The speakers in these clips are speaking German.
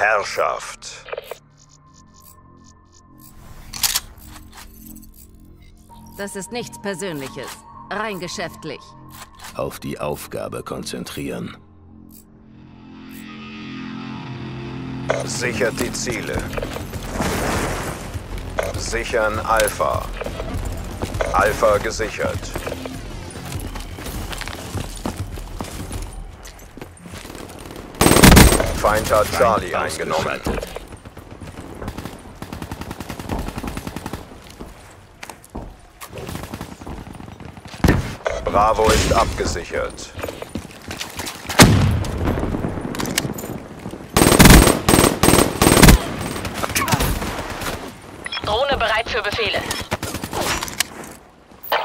Herrschaft. Das ist nichts Persönliches. Rein geschäftlich. Auf die Aufgabe konzentrieren. Sichert die Ziele. Sichern Alpha. Alpha gesichert. Feind hat Charlie eingenommen. Bravo ist abgesichert. Drohne bereit für Befehle.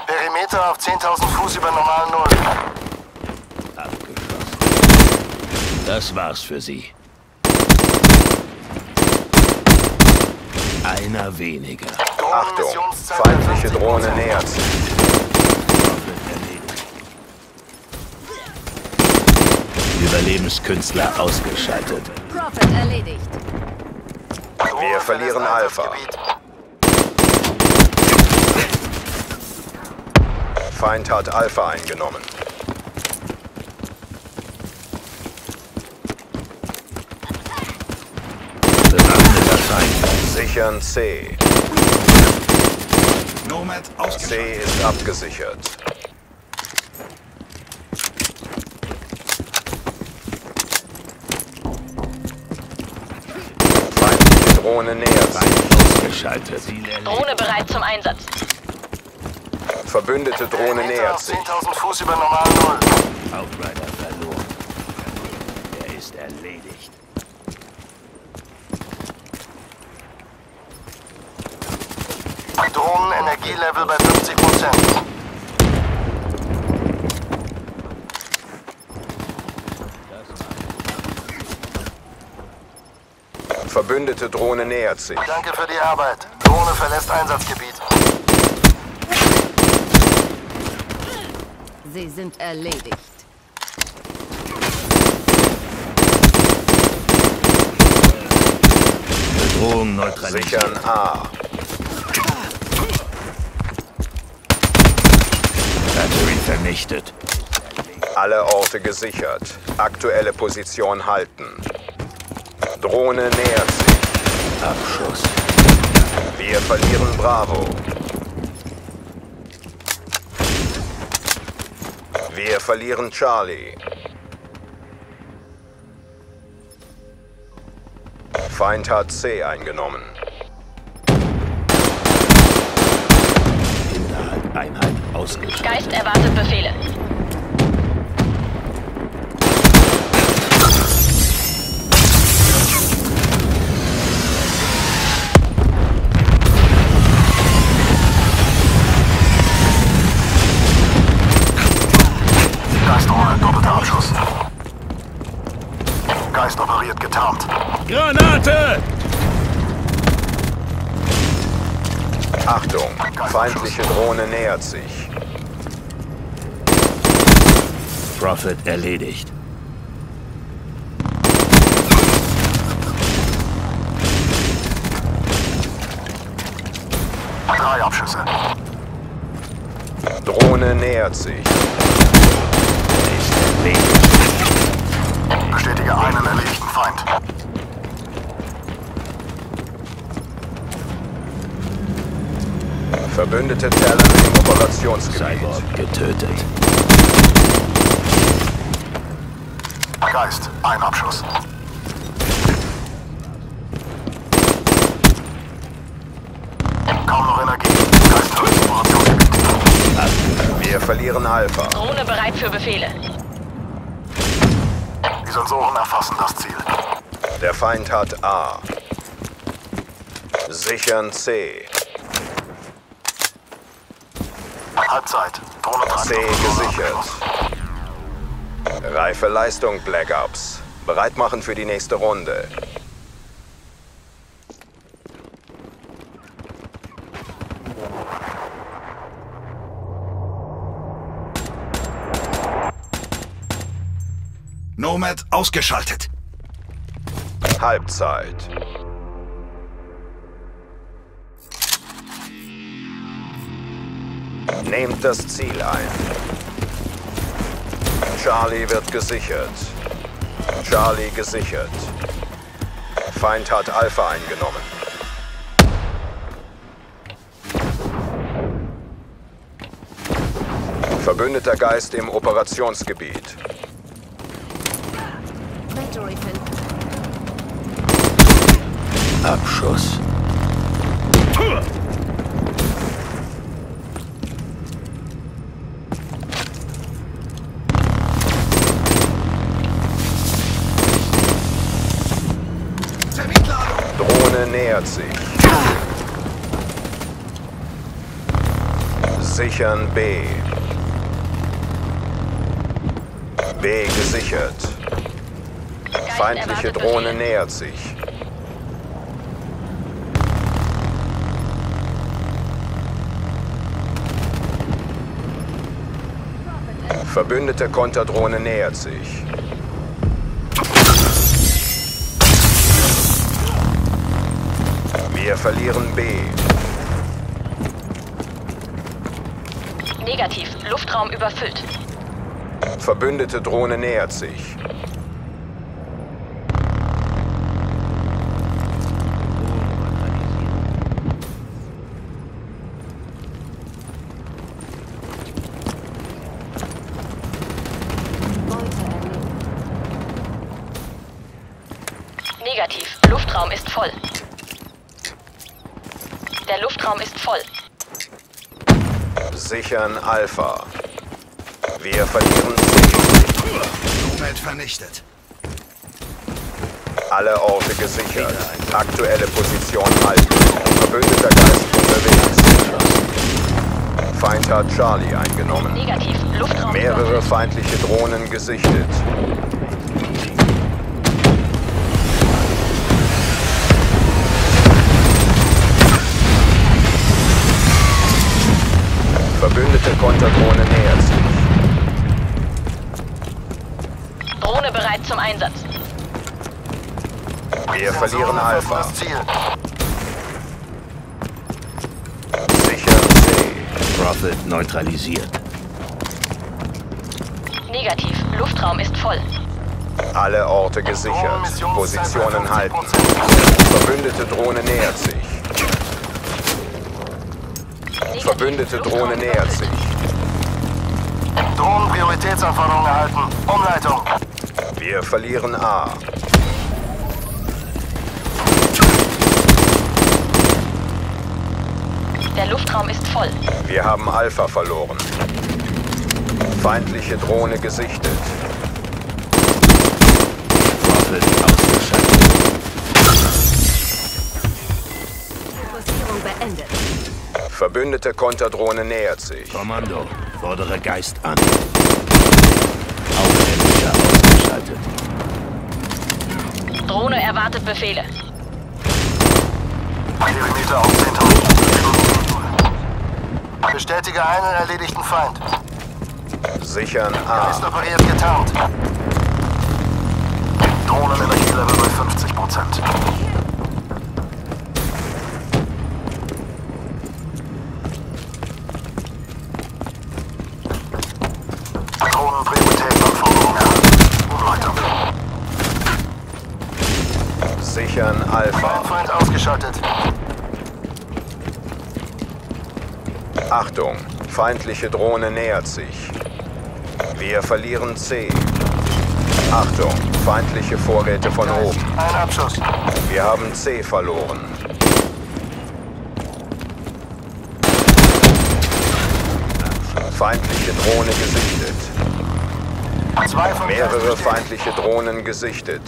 Perimeter auf 10.000 Fuß über normalen Null. Das war's für Sie. Einer weniger. Achtung, feindliche 50%. Drohne nähert sich. Erledigt. Überlebenskünstler ausgeschaltet. Prophet erledigt. Wir verlieren Alpha. Feind hat Alpha eingenommen. Bewaffneter Feind. Sichern C. Nomad C ist abgesichert. Feindliche Drohne nähert sich. Feind ausgeschaltet. Drohne bereit zum Einsatz. Verbündete Drohne nähert sich. 10.000 Fuß über normalen Null. Outrider verloren. Er ist erledigt. Drohnenenergielevel bei 50 Prozent. Verbündete Drohne nähert sich. Danke für die Arbeit. Drohne verlässt Einsatzgebiet. Sie sind erledigt. Bedrohung neutralisiert. Sichern A. vernichtet. Alle Orte gesichert. Aktuelle Position halten. Drohne nähert sich. Abschuss. Wir verlieren Bravo. Wir verlieren Charlie. Feind hat C eingenommen. Innerhalb Einheit ausgeschaltet. Geist erwartet Befehle. Geistdrohne, doppelter Abschuss. Geist operiert getarnt. Granate! Achtung, feindliche Drohne nähert sich. Prophet erledigt. Drei Abschüsse. Drohne nähert sich. Ist erledigt. Bestätige einen erledigten Feind. Verbündete Talon im Operationsgebiet. Cyborg getötet. Geist, ein Abschuss. Kaum noch Energie. Geist Operationsgebiet. Wir verlieren Alpha. Drohne bereit für Befehle. Die Sensoren erfassen das Ziel. Der Feind hat A. Sichern C. Halbzeit. Drohne C gesichert. Reife Leistung, Black Ops. Bereit machen für die nächste Runde. Nomad ausgeschaltet. Halbzeit. Nehmt das Ziel ein. Charlie wird gesichert. Charlie gesichert. Feind hat Alpha eingenommen. Verbündeter Geist im Operationsgebiet. Abschuss. Drohne nähert sich. Sichern B. B gesichert. Feindliche Drohne nähert sich. Verbündete Konterdrohne nähert sich. Wir verlieren B. Negativ. Luftraum überfüllt. Verbündete Drohne nähert sich. Negativ. Luftraum ist voll. Luftraum ist voll. Sichern Alpha. Wir verlieren. Umwelt vernichtet. Alle Orte gesichert. Aktuelle Position halten. Verbündeter Geist unterwegs. Feind hat Charlie eingenommen. Negativ. Luftraum Mehrere feindliche Drohnen gesichtet. Konterdrohne nähert sich. Drohne bereit zum Einsatz. Wir verlieren Alpha. Das Ziel. Sichern C. Prophet neutralisiert. Negativ. Luftraum ist voll. Alle Orte gesichert. Positionen halten. Verbündete Drohne nähert sich. Verbündete Drohne nähert sich. Drohnen Prioritätsanforderungen erhalten. Umleitung. Wir verlieren A. Der Luftraum ist voll. Wir haben Alpha verloren. Feindliche Drohne gesichtet. Prophet ausgeschaltet. Fokussierung beendet. Verbündete Konterdrohne nähert sich. Kommando, fordere Geist an. Aufhändiger ausgeschaltet. Drohne erwartet Befehle. Perimeter auf 10.000. Bestätige einen erledigten Feind. Sichern Ist A. operiert getarnt. Drohnenenergielevel bei 50 Prozent. Drohnenprioritätsanforderungen erhalten. Umleitung. Sichern Alpha. Feind ausgeschaltet. Achtung, feindliche Drohne nähert sich. Wir verlieren C. Achtung, feindliche Vorräte von oben. Ein Abschuss. Wir haben C verloren. Feindliche Drohne gesichtet. Mehrere feindliche Drohnen gesichtet.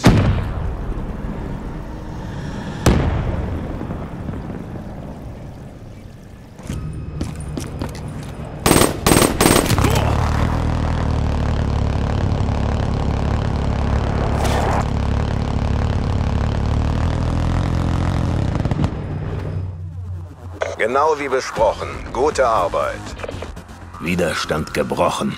Genau wie besprochen. Gute Arbeit. Widerstand gebrochen.